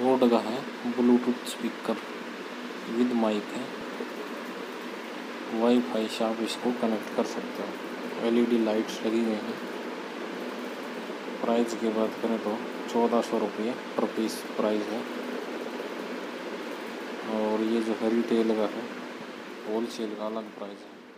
Road का है Bluetooth speaker with mic है। वाईफाई से आप इसको कनेक्ट कर सकते हो। एलईडी लाइट्स लगी हुई हैं। प्राइस की बात करें तो चौदह सौ रुपये पर पीस प्राइस है। और ये जो है रिटेल का है होल सेल का अलग प्राइस है।